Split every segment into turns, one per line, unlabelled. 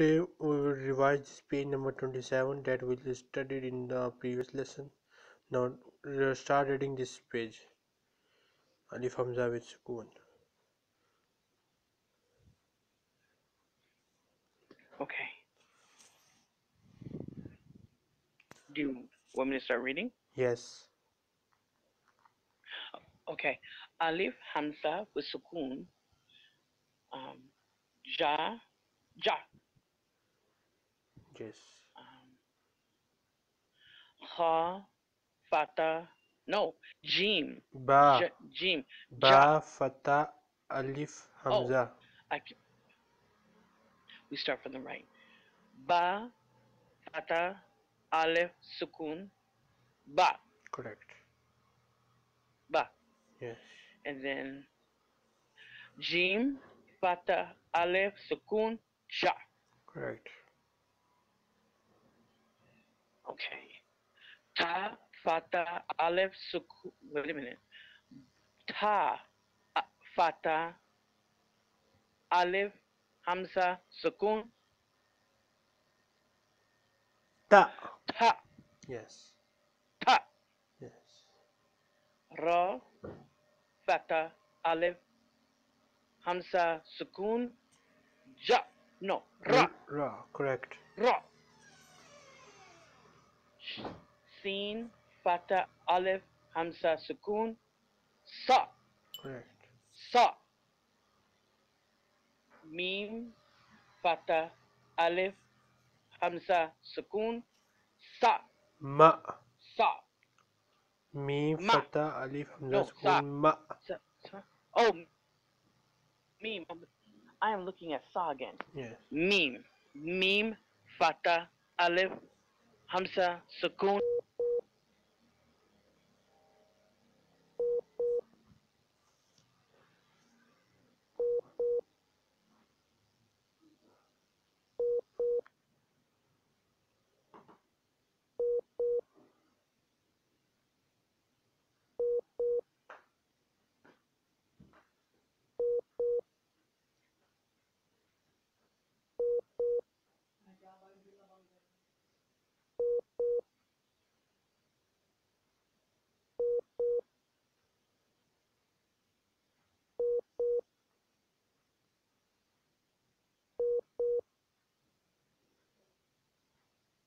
Today we will revise this page number 27 that we studied in the previous lesson. Now start reading this page. Alif Hamza with Sukoon.
Okay. Do you want me to start reading?
Yes.
Okay. Alif Hamza with Sukoon. Um, ja, ja.
Yes.
Um, ha, fata, no, jim,
Ba.
j, jim.
Ba Fatah Alif
Oh.
Hamza.
I we start from the right. Ba, fata, alif, sukun, ba,
Correct.
ba.
Yes.
And then jim, fata, alif, sukun, ja.
Correct.
Okay. Ta, fata, alif, sukun. Wait a minute. Ta, fata, alif, hamza, sukun,
Ta.
ta,
Yes.
ta.
Yes.
Ra, fata, alif, hamza, sukun, ja. No, ra,
Ra. Correct.
ra. Sin, fata, alif, hamza, sukun, sa,
Correct.
sa. Mim, fata, alif, hamza, sukun, sa,
Ma.
sa.
Mim
Ma.
Fatah Alif Hamza
No,
Sukoon
sa.
Ma.
sa, sa. Oh, meme. I am looking at sa again.
Yes.
Meme. Meme, fata, alif, hamza, sukun.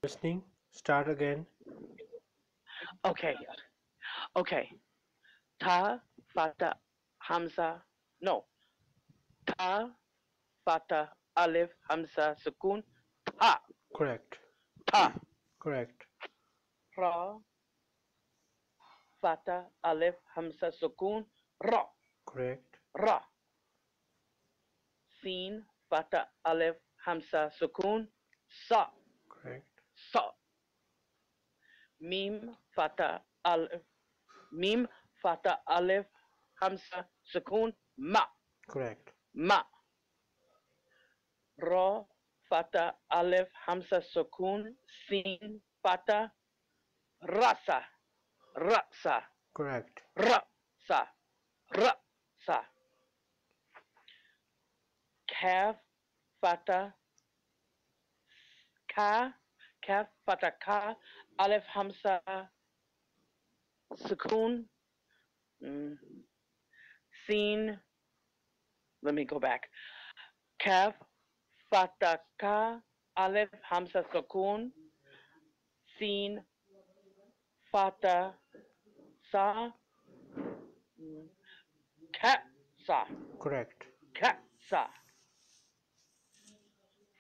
Listening. Start again.
Okay. Okay. Ta, fata, hamza. No. Ta, fata, alif, hamza, sukun. Ta,
Correct.
ta.
Correct.
Ra, fata, alif, hamza, sukun. Ra,
Correct.
ra. Sin, fata, alif, hamza, sukun. Sa. Sa. Mim, fata, alif. Mim, fata, alif, hamza, sukun. Ma,
Correct.
ma. Ra, fata, alif, hamza, sukun. Sin, fata, rasa, rasa.
Correct.
Rasa, rasa. Kaf, fata, ka, kaf, fata, ka, alif, hamza, sukun, mm, sin. Let me go back. Kaf, fata, ka, alif, hamza, sukun, sin, fata, sa, mm, ka, sa.
Correct.
Katsa.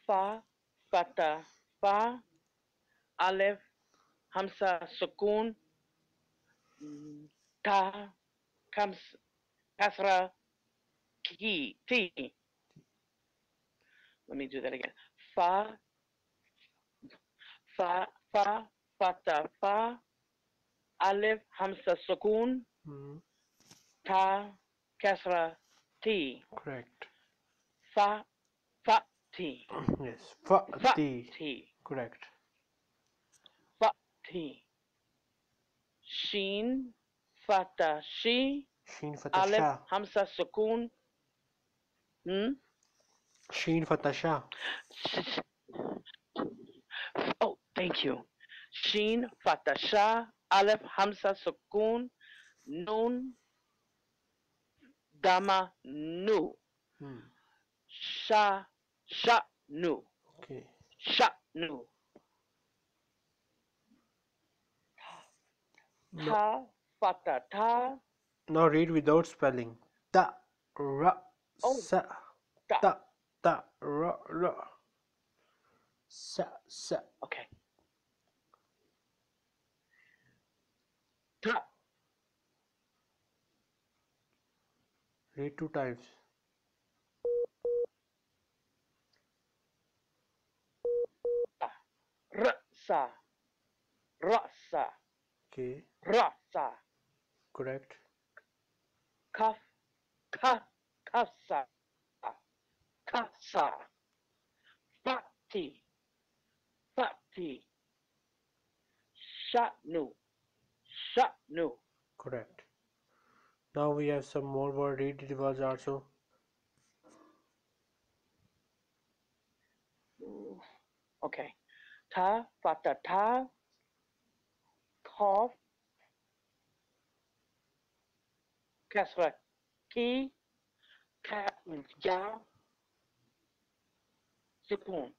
Fa, fata, fa, alif, hamza, sukun, ta, kams, kasra, ki, ti. Let me do that again. Fa, fa, fa, fata, fa, alif, hamza, sukun,
Mm,
ta, kasra, ti.
correct.
Fa, fa, ti.
Yes. Fati.
Ti.
Correct.
Fati. Shin, fata, shi,
Sheen Fatah Shah.
hamza, sukun. Hmm?
Sheen Fatah Shah.
Sh- Thank you. Sheen, Fatah Shah, Aleph, Hamza, Sukun, Nun, Dama, Nu,
Hmm.
Sha, Sha, Nu,
Okay.
Sha, Nu.
No.
Ta, Fatah, Ta,
Now read without spelling. Ta ra
Oh.
sa
Ta.
ta ta ra ra sa sa.
Okay. Ta,
Read two times.
Rasa, Rasa,
Okay.
Rasa,
Correct.
Kaf, Ka, Kasa, Kasa, Fati, Fati, Shatnu, Shatnu.
Correct. Now we have some more word. Read it was also.
Okay. Ta, Fata, Ta, Kof, Kasra, Ki, Ka, Ja, Sukun,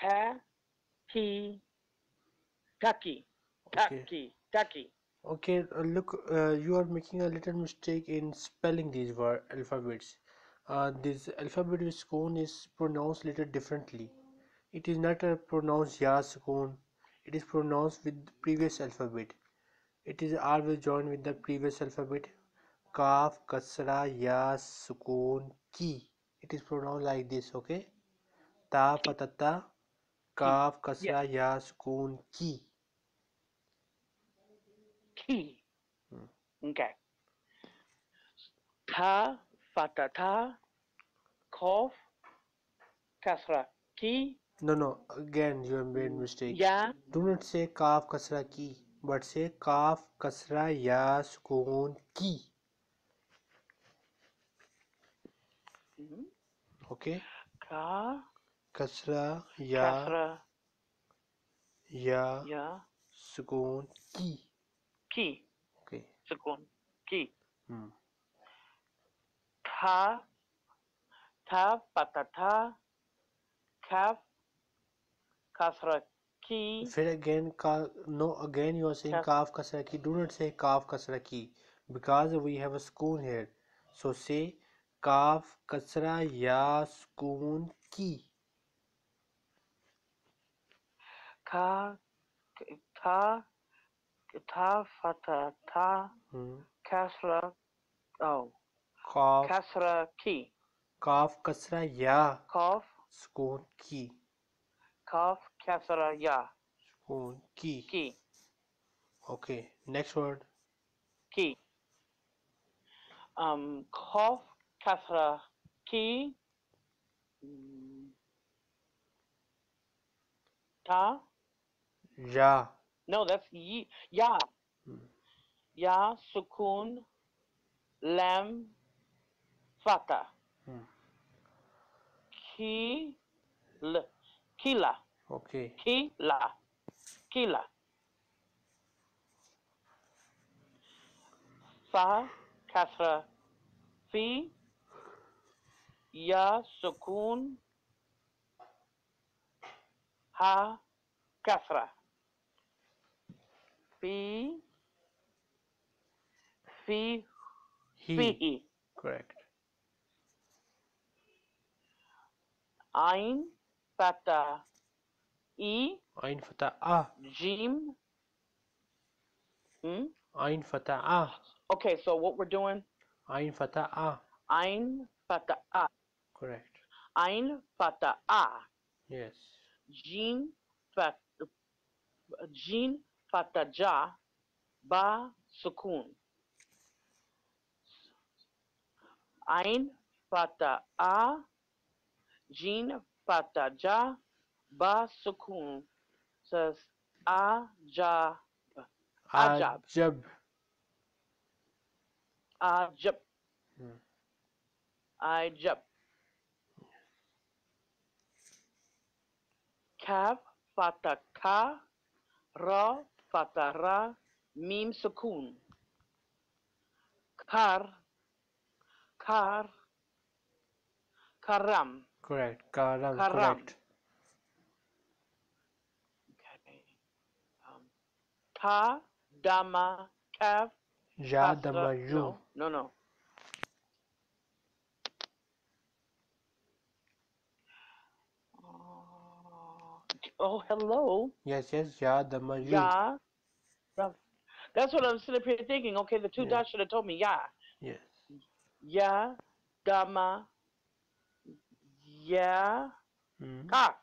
Ka, Ki, Taki,
Okay.
Taki, Taki.
Okay, uh, look, uh, you are making a little mistake in spelling these word alphabets. Uh, this alphabet with sukun is pronounced little differently. It is not pronounced ya sukun. It is pronounced with previous alphabet. It is always join with the previous alphabet काफ कसरा या सुकून की it is pronounce like this okay ता पतत्ता काफ कसरा या
सुकून
की
की ओके था फतता कफ कसरा की
no no again you have made mistake
yeah
do not say काफ कसरा की but say kaf kasra ya sukoon ki.
mhm,
Okay?
Ka,
Kasra ya
Kasra,
ya
Ya,
sukoon ki.
Ki,
Okay.
Sukun, Ki.
Hmm.
Ta, Ta, Fata, Ta, Kaf, Kasra, Ki,
फिर again ka no again you are saying
Kas-
kaf kasra ki. Do not say kaf kasra ki because we have a sukoon here. So say kaf kasra ya sukoon ki.
Ka, Ta, Ta, Fata, Ta,
Hmm.
Kasra, oh,
Kaf
Kasra, Ki,
kaf kasra ya
Kof,
sukoon
Kasra, Ya,
Sukoon ki.
Ki,
Okay, next word.
Ki. Um, Kof, Kasra, Ki, mm, Ta,
Ya.
no, that's Yi, Ya,
Hmm.
Ya, Sukun, Lam, Fata,
Hmm.
Ki, L, Kila,
Okay.
Kila, Kila. Fa, Kasra, Fi, Ya, Sukun, Ha, Kasra. Fi, Fi,
He.
Fi.
Correct.
Ain, Fata, E,
Ain fatah ah.
Jim. Hmm?
Ain fatah ah.
Okay, so what we're doing,
Ain fatah ah.
Ain, Fata, A.
Correct.
Ain, Fata, A.
Yes.
Fat, Jin, Fata, Ja, Ba, Sukun. Ain, Fata, A. Jin, Fata, Ja, Ba, Sukun. Says, A, Ja, Ajab.
Ajab.
Ajab.
Hmm.
Ajab. Kaf, fatah ka, ra fatah ra, mim sukun. Kar, kar, karam.
Correct. Karam.
Karam.
Correct.
Okay. Um, ta, dama, kaf,
Ja dama you.
No, no, no. Oh, hello.
Yes, yes. Ja dama you.
Yeah. That's what I'm sitting up here thinking. Okay, the two
Yeah.
dots should have told me yeah.
Yes.
Yeah, dama, yeah,
Mm.
ka.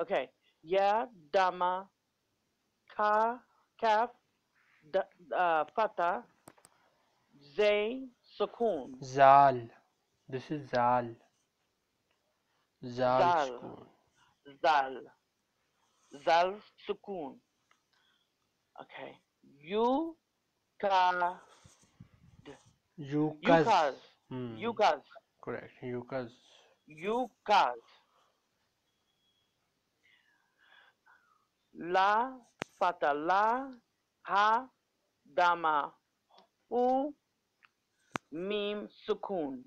Okay, yeah, dama, ka, kaf, da, uh, fata, zay, sukun.
Zal. This is Zal. Zal.
Zal.
school.
Zal. Zal, sukun. Okay. You,
Yukas.
yukas,
Hmm.
yukas,
Correct. Yukas.
yukas. La, fata, la, ha, dama, hu, mim, sukun.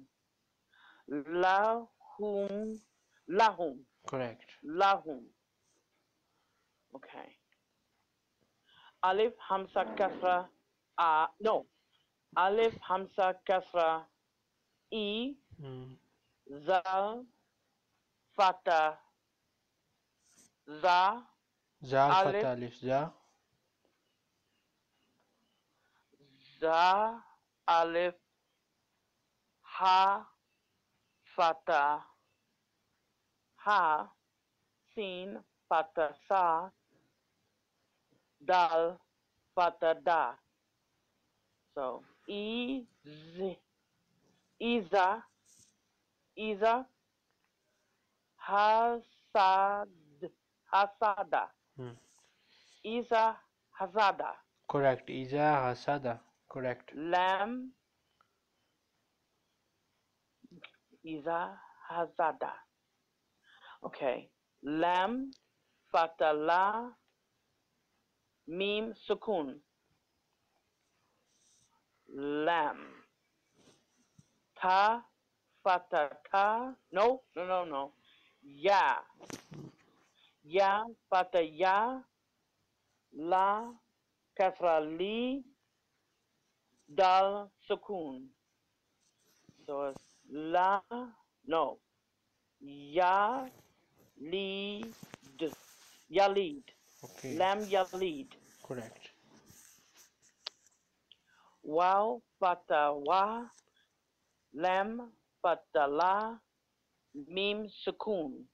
La, hum, lahum,
Correct.
lahum. Okay. Alif, hamza, kasra, a, no. Alif, hamza, kasra, e,
Hmm.
zal, fata, za,
Zal
Alif.
alif. Za.
za, alif, ha, fata, ha, sin, fata, sa, dal, fata, da. So, e, z, iza, iza, hasad, hasada,
Hmm.
iza, hazada.
Correct. Iza hasada. Correct.
lamb iza hazada. Okay. Lam fatala mim sukun. Lamb. Ta fatata. No, no, no, no. Ya. Ya fata ya. La kasra li dal sukun. So it's la no. Ya lead. Yalid.
Okay.
Lam yalid.
Correct.
Wow fata wa. Lam fata la. Mim sukun.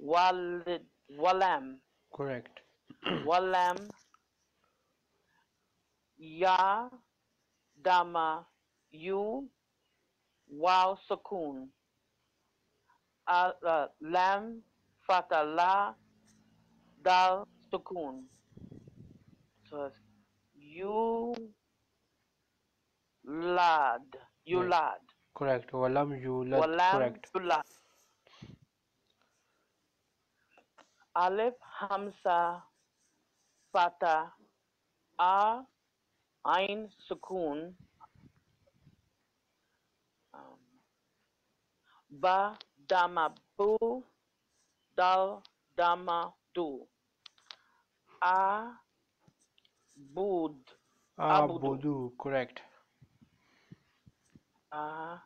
Walid walam.
Correct.
Walam. Ya dama you wow sukun. Uh, uh, lam fata la dal sukun. So you lad. You
Right.
lad.
Correct. Walam yulad.
Walam
Correct.
yulad. Alif Hamza Fata A Ain Sukun um, Ba Dama Bu Dal Dama Du A Bud Abudu.
Abudu. Correct.
A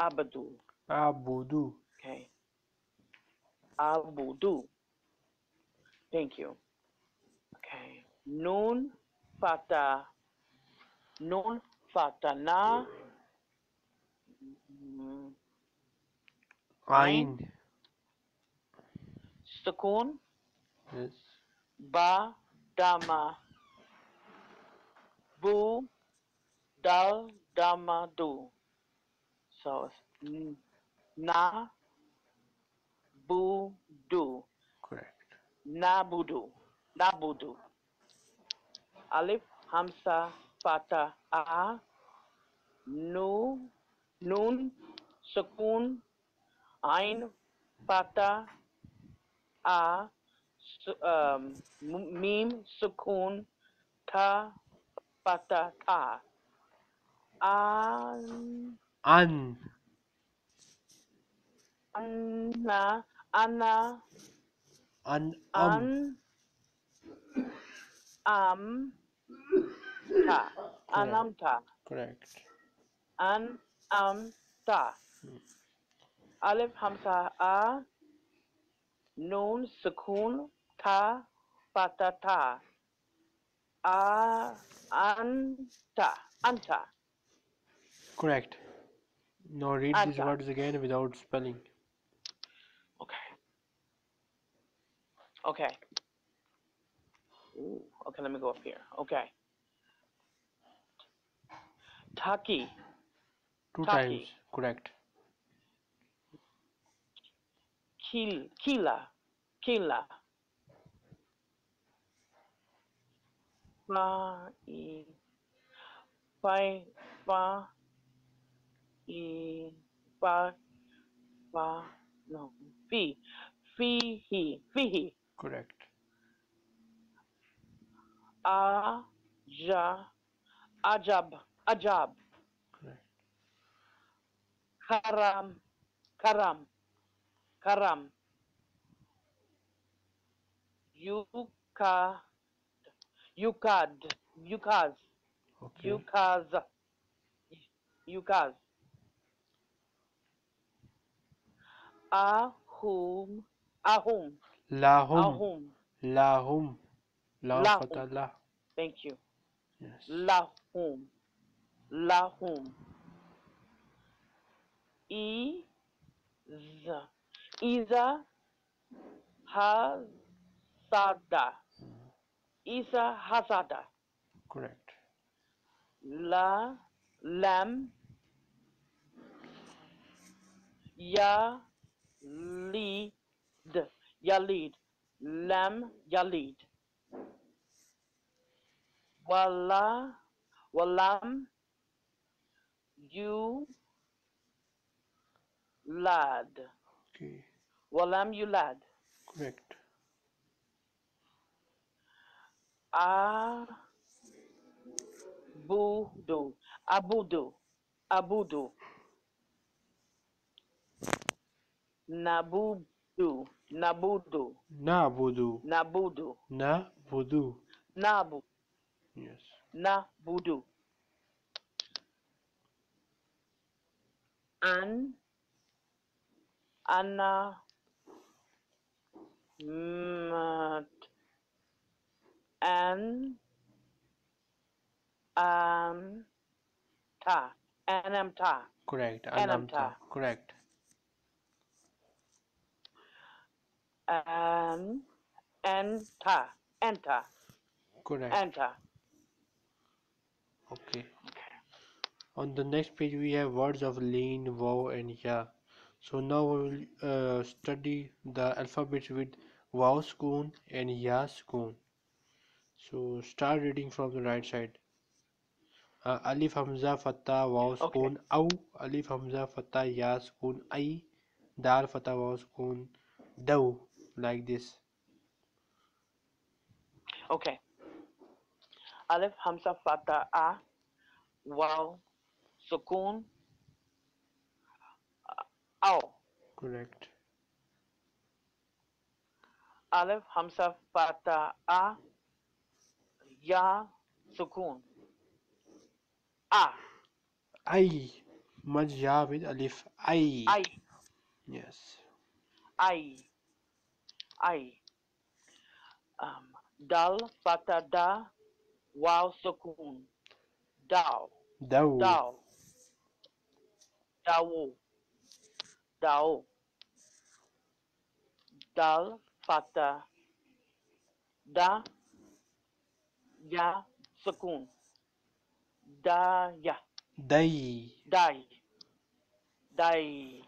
Abadu
Abudu.
Okay. Abudu. Thank you. Okay. Nun fata. Nun fata na. Mm,
Ain.
Sukun.
Yes.
Ba dama. Bu dal dama du. So na bu du. Nabudu. Nabudu. Alif, Hamza, Fata, A, Nu, Nun, Sukun, Ain, Fata, A, su- um, mim sukun ta fata ta an
An.
anna anna
An. Um.
an am ta anam ta
Correct.
an am ta alif hamza a nun sukun ta fata ta a anta anta
Correct. Now read these words again without spelling.
okay okay. Ooh, okay let me go up here. Okay. Taki.
Two
Taki.
times. Correct.
kil kila. Kila. Fa i. Fai fa i. Fa fa no. Fi. Fihi fihi
Correct.
a ja ajab ajab
Correct.
karam karam karam yuka yukad yukaz
Okay.
yukaz yukaz ahum ahum
Lahum.
ahum
Lahum. La
Lahum. thank you
Yes.
lahum lahum iza iza hazada iza hazada
Correct.
la lam ya lead yalid lam yalid wala walam you lad.
Okay.
walam you lad.
Correct.
abudu. Abudu. Abudu nabudu nabudu
Nabudu.
nabudu
Nabudu.
nabu
Yes.
nabudu an Anna. mat an am ta anam ta
Correct.
Anamta.
Anamta. Correct.
An enter, anta
Correct.
enter.
Okay. okay. On the next page, we have words of lean, wow, and ya. So now we will uh, study the alphabets with wow sukoon and ya sukoon. So start reading from the right side. Uh, alif hamza fatha wow
Okay.
sukoon au alif hamza fatha ya sukoon ai dal fatha wow sukoon dau like this.
Okay. Alif Hamza Fatha A Waw Sukun Aw
Correct.
Alif Hamza Fatha A Ya Sukun A
maj ya with alif ai.
I
Yes.
I I um Dal Fatha Da Waw Sukun Dal
Dau.
Dal Dawo Dao. Dal Fatha Da Ya Sukun Da Ya.
Dai.
Die Die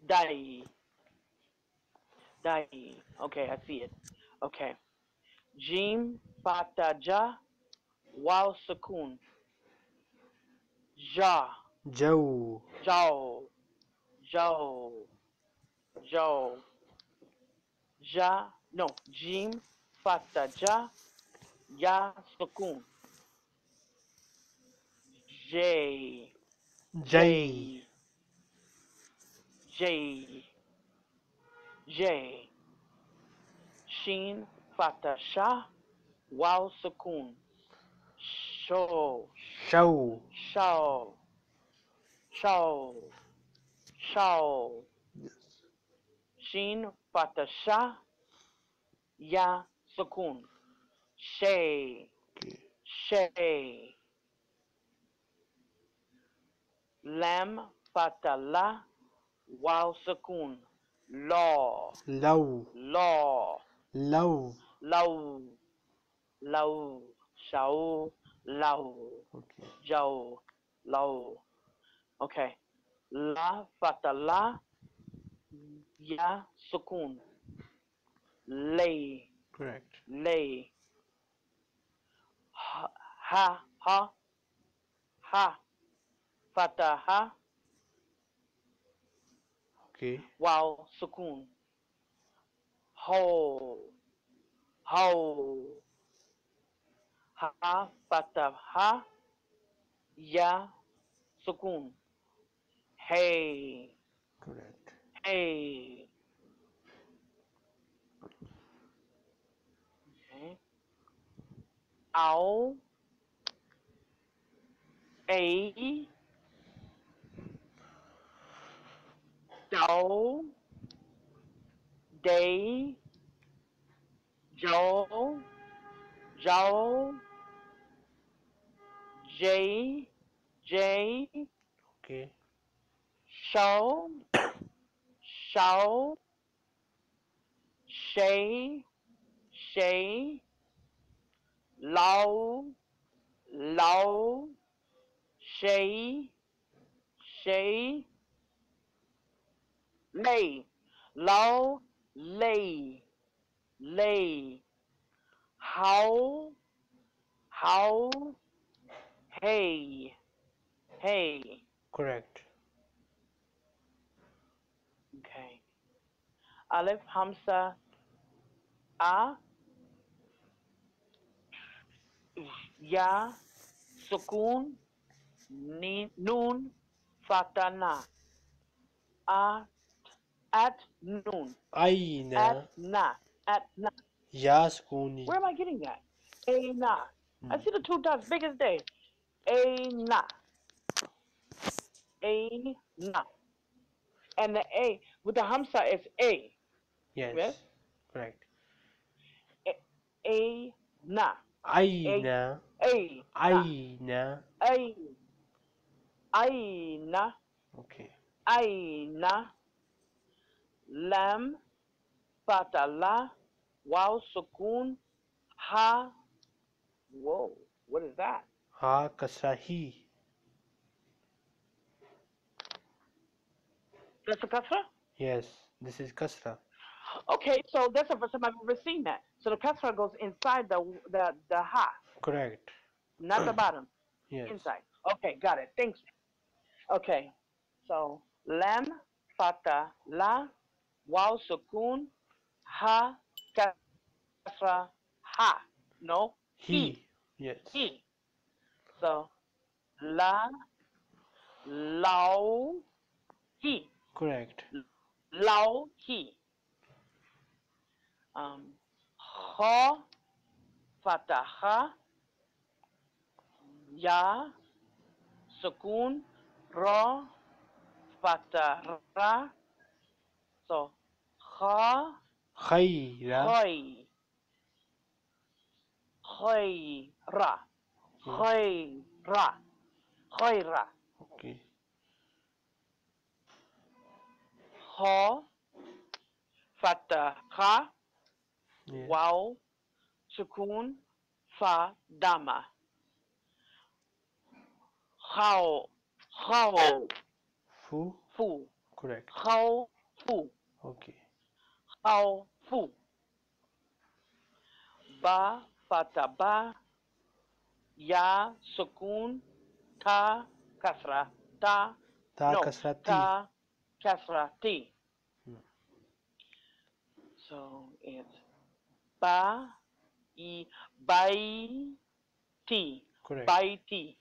Die Die Okay, I see it. Okay. Jim Fatha Ja Waw Sukun Ja
Jau.
Joe, Joe, Joe, Ja, no, Jim, Fata, Ja, Ya, Sukun. J,
Jai.
J, J. Sheen, Fata, Sha, Wow, Sukun. Show,
Shao.
Shao, Shao, Shao.
Yes.
Sheen, Fata, Sha, Ya, Sukun. Shay,
Okay.
Shay. Lam, Fata, La, Wow, Sukun. Law,
Law.
Law.
Love.
Lau, lau, shao, lau,
Okay.
jiao, lau. Okay. La, fata, la, ya, sukun. Lay,
Correct.
lay. Ha, ha, ha, ha. Fata, ha,
Okay.
wow, sukun. How how Ha, fata, ha, ya, sukun. Hey,
Correct.
hey. Okay. Ow, a, dow, day, Joe, Joe, J, J,
Okay.
show, show, shay, shay, low, low, shay, shay, lay, low, lay, lay, how, how, hey, hey.
Correct.
Okay. Aleph Hamza A Ya Sukun Ni Nun Fatana At At noon.
Aina.
At Na At Na
Yaskuni.
Where am I getting that? A Na I
Hmm.
see the two dots big as day. A Na A Na and the A with the Hamza is A
Yes.
Yes.
Correct.
A Na
Aina.
A Na
Aina.
Aina,
Okay.
Aina, Lam, Fatala, Wow, Sukun, Ha. Whoa, what is that?
Ha kasrahi.
That's a kasra?
Yes. This is kasra.
Okay, so that's the first time I've ever seen that. So the kasra goes inside the the the ha,
Correct.
not the bottom,
Yes.
inside. Okay, got it. Thanks. Okay, so lam, fata, la, wow, sukun, ha, kasra, ha. No,
He. Yes.
he. So la, lao, he,
Correct.
lao, he. Um, ha, fataha, ya, sukun, ra, fatara. So ha,
Khayra.
khoy, khoyra, khoyra, khoyra.
Okay.
Ha, fataha,
Yes.
Wow, sukun, fa, dama. How, how,
Fu.
fu,
Correct.
how, fu,
Okay.
How, fu. Ba, fata, ba. Ya, sukun, ta, kasra, ta.
Ta
no,
kasrati.
ta, kasra, ti.
Hmm.
So it's ba, i, bai, ti,
Correct.
baiti,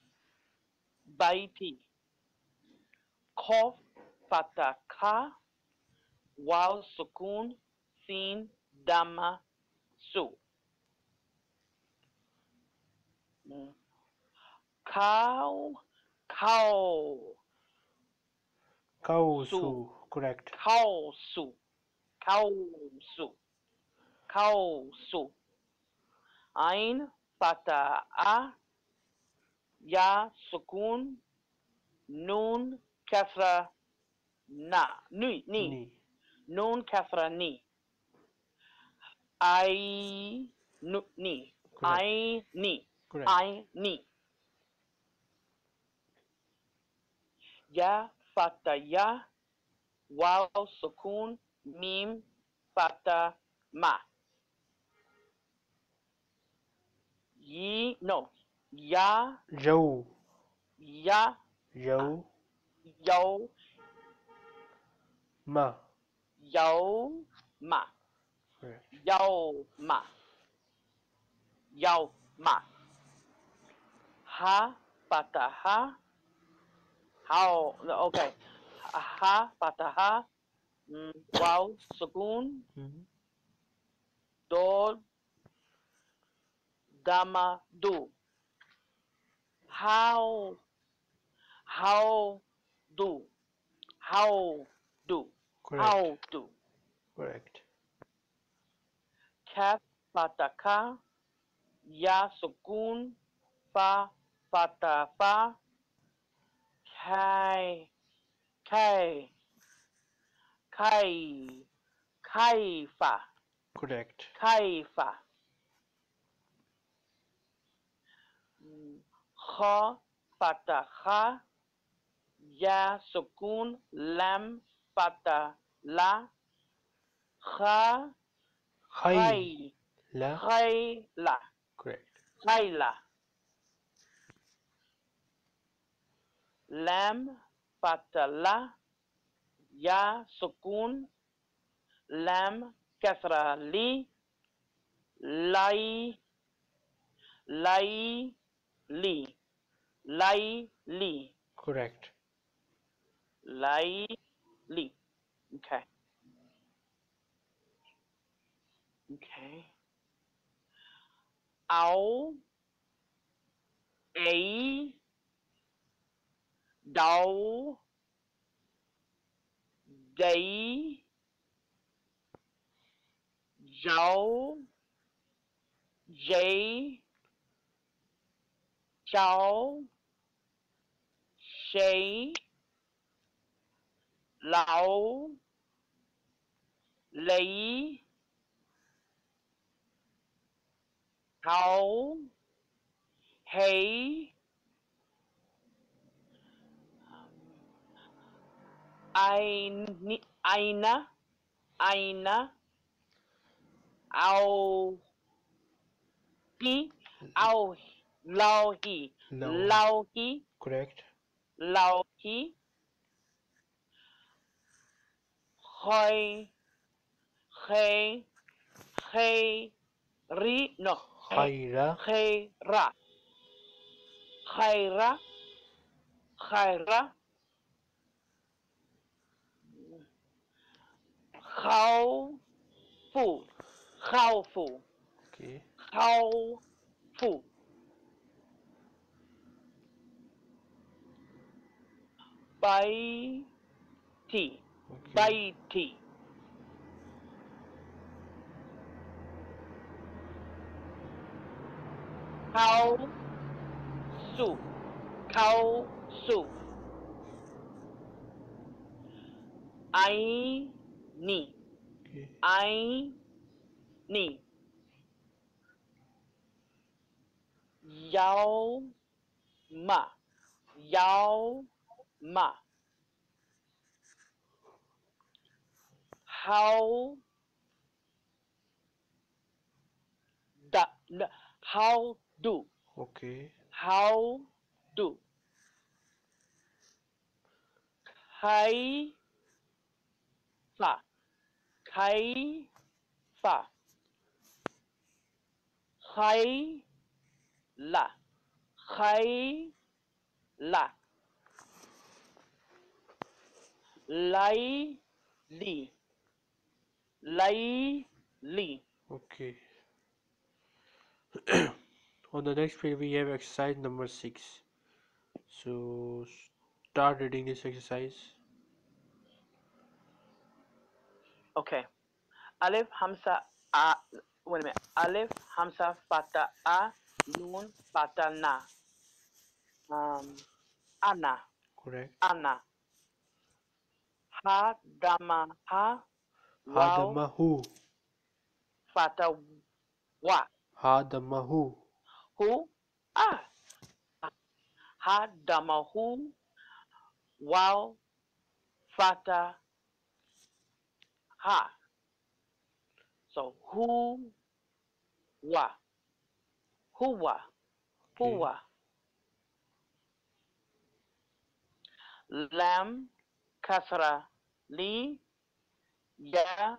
baiti. Kof, fata, ka, waw, sukun, sin, dama, su. Cow, cow,
Cow
Su.
Correct.
cow, su, cow, su, cow, su. Ain, fata, a, ya, sukun, nun, kasra, na, ni, ni,
Ni.
nun, kasra, ni. I, nu, ni,
Correct.
I, ni.
Correct.
I ni. Ya fata ya waw sukun mim fata ma. Yi no ya
Yo.
ya
Yo.
yo
Ma.
yo ma Yo ma yo ma. Ha fata ha. How okay. Ha fata ha. Mm, Waw sukun
Mhm.
do dama do how how do how do
Correct.
how do
Correct.
Kaf fataka ya sukun fa fata fa kai kai kai kaifa
Correct.
kaifa kha fata kha ya sukun lam fata la kha
Hi.
khai
La.
khaila
Correct.
khaila lam fata la ya sukun lam kasra li lai lai li lai li
Correct.
lai li okay okay áo ấy đấu đấy dấu giấy cháu xế lão lấy hay Ain- aina aina ao hi ao lao hi
Lao.
lao
Correct.
lao hi khoi khe khe ri no
海
拉，海拉，海拉，海拉，
高
尔夫，高尔夫，高尔夫，拜提，
拜
提。Phụ bay ti
Okay.
bay ti khao su khao su ai ni
Okay.
ai ni yao okay. How da n- how do
Okay.
how do khai phá khai phá khayla khayla layli layli
Okay. On the next page, we have exercise number six. So start reading this exercise.
Okay. Alif Hamza A. Wait a minute. Alif Hamza Fata A. Nun Fata Na. Um, Anna.
Correct.
Anna. Ha Dama Ha. Waw
Hadamahu.
Fata Wa.
Hadamahu.
Who? Ah. Ha Dama Hu. Waw Fata Ha. So who wa huwa
Okay.
huwa lam kasra li ya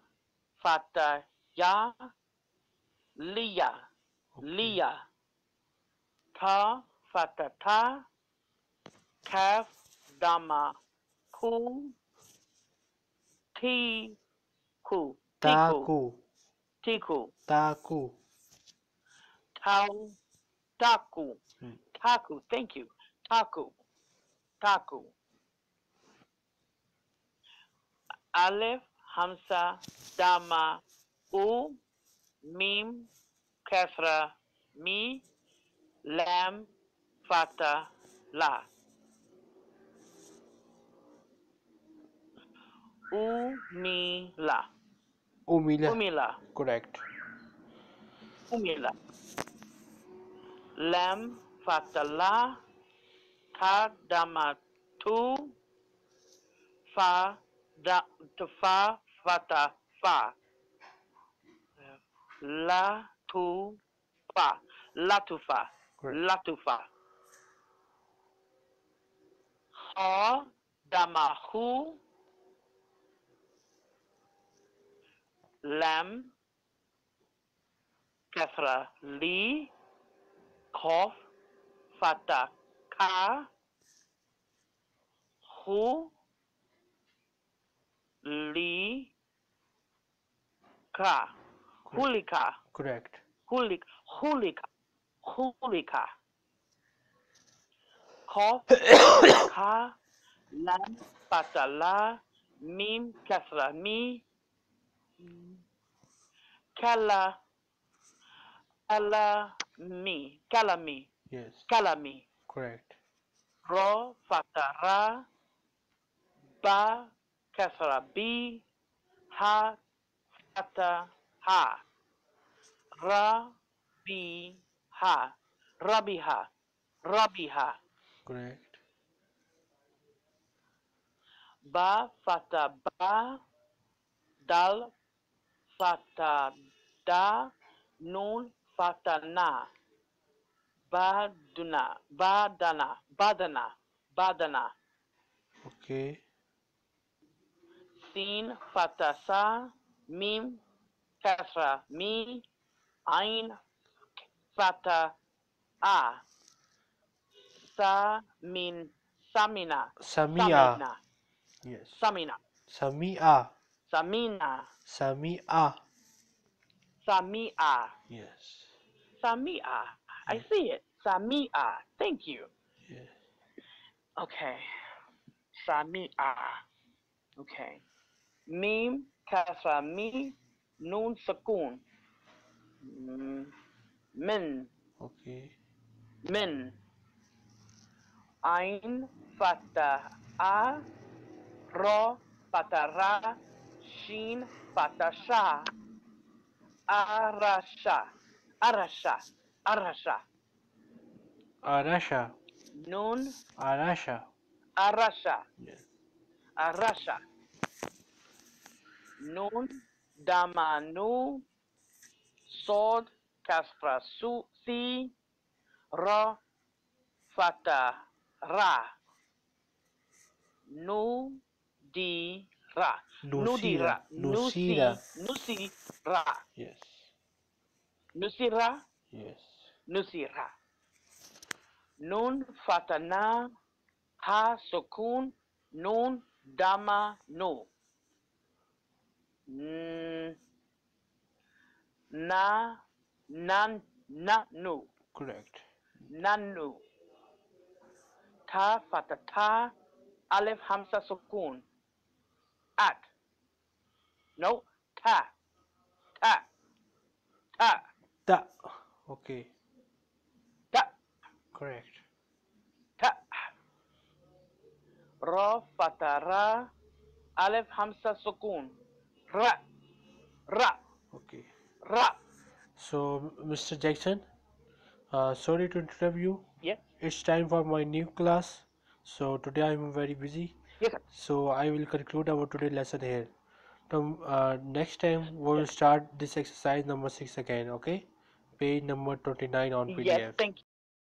fata ya liya liya ta fata ta kaf dama ku ti ku. Tiku
Taku.
tiku
Taku.
tau taku
Hmm.
taku thank you. Taku taku alif hamza dama u mim kasra mi lam fata la. Umila.
Umila.
umila.
Correct.
umila. Lam fatala kadama tu fa da fa fata fa. La tu fa. La tu fa
Correct.
la tu fa ha dama hu lam kasra li kof fata ka hu li ka. Hulika.
Correct.
hulik hulika hulika kof ka lam fata la mim kasra mi kala kala mi kala mi
Yes.
kala mi
Correct.
ro fata ra ba kasra bi ha fata ha ra bi ha rabiha. Rabiha.
Correct.
ba fata ba dal fata da nun fata na. Baduna badana badana badana
Okay.
sin fata sa mim kasra mi ain fata a. Sa min samina.
Samia.
samina.
Yes.
samina.
Samia.
samina.
Samia.
samia.
Yes.
samia. I see it. Samia. Thank you.
Yes.
okay. Samia. Okay. Mim kasra mi nun sukoon Mm, min.
Okay.
min. Ain fata a. Ro fata ra. Shin fata sha. Arasha. Arasha. Arasha.
Arasha.
nun.
Arasha.
arasha.
Yes.
arasha. Nun damanu sod kasra su si ra fata ra nu di ra nudira
Nusira.
nusi
Nusira.
nusi ra
Yes.
nusira
Yes.
nusira. Nun fatana ha sukoon nun dama no. Mm, na nan na nu
Correct.
Nan, nanu. Ta fata, ta, alif hamza sukoon at. No ta ta ta
Ta. Okay.
ta
Correct.
ta. Ra fatara alif hamza sukoon ra ra
Okay.
ra.
So, Mr. Jackson, uh, sorry to interrupt you.
Yes
It's time for my new class. So today I'm very busy.
yes sir.
So I will conclude our today lesson here. Tom, uh, next time we will start this exercise number six again. Okay? Page number 29 on PDF.
Yes thank you.